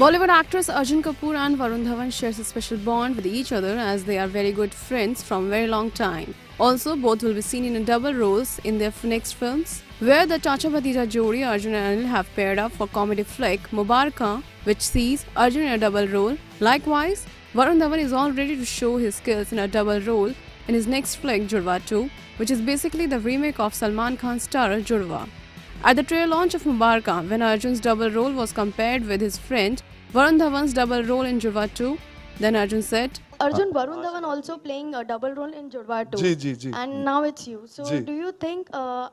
Bollywood actress Arjun Kapoor and Varun Dhawan shares a special bond with each other as they are very good friends from very long time. Also, both will be seen in a double roles in their next films, where the Chacha Bhatija Jodi Arjun and Anil have paired up for comedy flick Mubaraka, which sees Arjun in a double role. Likewise, Varun Dhawan is all ready to show his skills in a double role in his next flick Judwa 2, which is basically the remake of Salman Khan's star Judwa. At the trailer launch of Mubaraka, when Arjun's double role was compared with his friend Varun Dhawan's double role in Judwa 2, then Arjun said, Arjun Varun Dhawan also playing a double role in Judwa 2. जी जी जी And now it's you. So जी. do you think uh,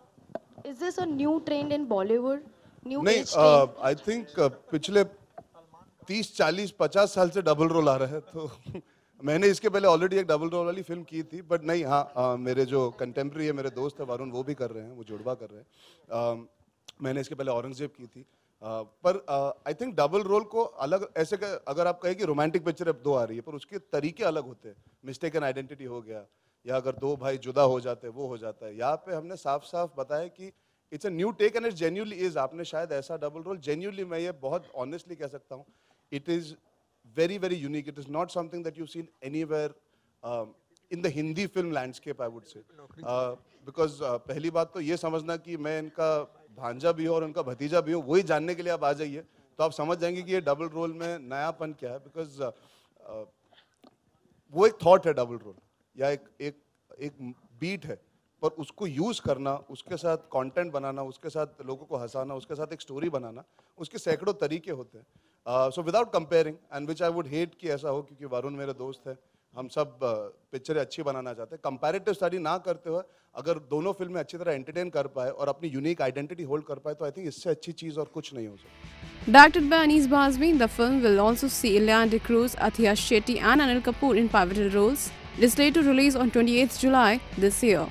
is this a new trend in Bollywood? New नहीं age trend? I think पिछले 30 40 50 साल से double role आ रहा है तो मैंने इसके पहले ऑलरेडी एक डबल रोल वाली फ़िल्म की थी बट नहीं हाँ अ, मेरे जो कंटेम्प्रेरी है मेरे दोस्त है वरुण वो भी कर रहे हैं वो जुड़वा कर रहे हैं अ, मैंने इसके पहले औरंगज़ेब की थी। अ, पर आई थिंक डबल रोल को अलग ऐसे क- अगर आप कहें कि रोमांटिक पिक्चर अब दो आ रही है पर उसके तरीके अलग होते हैं। मिस्टेक एन आइडेंटिटी हो गया या अगर दो भाई जुदा हो जाते हैं वो हो जाता है। यहाँ पे हमने साफ़ साफ़ बताया कि it's a new take and it genuinely is आपने शायद ऐसा डबल रोल जेन्यूनली मैं ये बहुत ऑनेस्टली कह सकता हूँ it is unique. It is not something that you've seen anywhere um, in the hindi film landscape i would say uh, because uh, पहली बात तो ये समझना कि मैं इनका भांजा भी हूँ और उनका भतीजा भी हो, वही जानने के लिए आप आ जाइए। तो आप समझ जाएँगे कि ये डबल रोल में नयापन क्या है बिकॉज़ वो एक थॉट है डबल रोल या एक एक एक बीट है। पर उसको यूज़ करना, उसके साथ कंटेंट बनाना, उसके साथ लोगों को हंसाना, उसके साथ एक स्टोरी बनाना, उसके सैकड़ों तरीके होते हैं। So without comparing and which I would hate कि ऐसा हो, क्योंकि वरुण मेरे दोस्त है। हम सब पिक्चरें अच्छी बनाना चाहते हैं कंपैरेटिव स्टडी ना करते हुए अगर दोनों फ़िल्में अच्छी तरह एंटरटेन कर पाए और अपनी यूनिक आइडेंटिटी होल्ड कर पाए तो आई थिंक इससे अच्छी चीज़ और कुछ नहीं हो सकती by Anis Bazmi, the film will also see Ilyana De Cruz, Athiya Shetty and Anil Kapoor in pivotal roles. It is slated to release on 28th July this year.